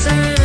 sun.